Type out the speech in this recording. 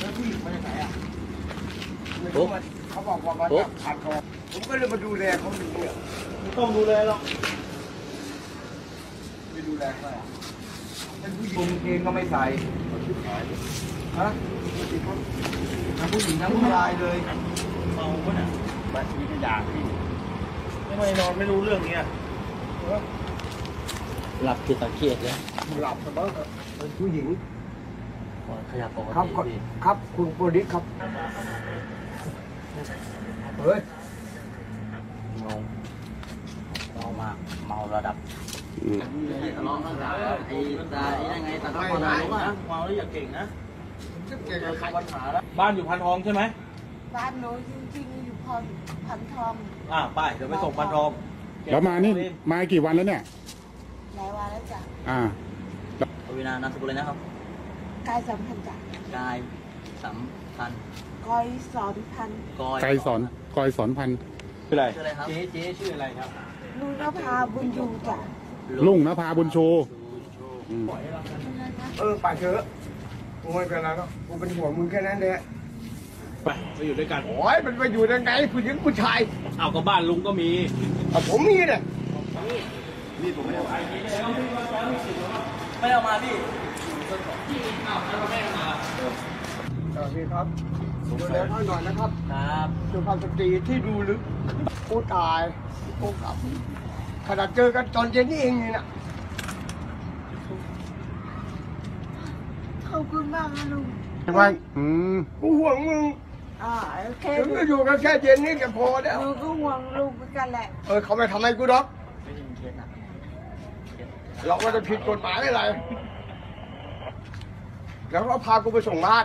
แล้วผู้หญิงมานอะไม่รู้เขาบอกว่ามันจะกพันทอผมก็เลยมาดูแลเขาดูเนี่ยต้องดูแลหรอกไม่ดูแลใครอะเป็นผู้หญิงเองก็ไม่ใส่ฮะทั้งผู้หญิงทั้งผู้ชายเลยเมาปะเนี่ยมาชีวิตยาพี่ทำไมนอนไม่รู้เรื่องเนี้ยหลับคือสังเกตเลยหลับแต่ว่าเป็นผู้หญิง ขยับปกครับติครับพี่ครับคุณโปรดิสครับเฮ้ยเมาเมามากเมาระดับลองตั้งแต่ไอ้ตาไอ้ยังไงตาตะคอนอะไรวะนะเมาแล้วอย่าเก่งนะจะเก่งเจกัอบใครปัญหาแล้วบ้านอยู่พันทองใช่ไหมบ้านหนูจริงๆอยู่พันพันทองอ่าไปเดี๋ยวไปส่งพันทองแล้วมานี่มากี่วันแล้วเนี่ยหลายวันแล้วจ้ะอ่าปวีนานามสกุลเลยนะครับ กายสัมพันธ์จ้ะกายสัมพันธ์กอยสอนพันธ์กอยไกรสอนกอยสอนพันธุ์ชื่ออะไรชื่ออะไรครับเจ๊เจ๊ชื่ออะไรครับลุงนภาบุญยูจ้ะลุงนภาบุญชูอืมเออไปเถอะกูไม่เป็นไรหรอกกูเป็นห่วงมึงแค่นั้นแหละไปไปอยู่ด้วยกันโอ้ยมันไปอยู่ยังไงผู้หญิงผู้ชายเอาก็บ้านลุงก็มีเอาผมมีเนี่ย ไม่เอามาพี่ สวัสดีครับดูแลเขาหน่อยนะครับ ครับสุภาพสตรีที่ดูลึกโอ้ตายโอ้กลับขนาดเจอกันตอนเย็นนี่เองนี่นะขอบคุณมากนะลุงว่าอืมกูห่วงมึงอ่าโอเคถึงจะอยู่กันแค่เย็นนี่ก็พอแล้วหนูก็ห่วงลุงเหมือนกันแหละ เออเขาไม่ทำให้กูหรอกไม่ใช่เคสหนักเราก็จะผิดกฎหมายอะไร แล้วก็พากูไปส่งบ้าน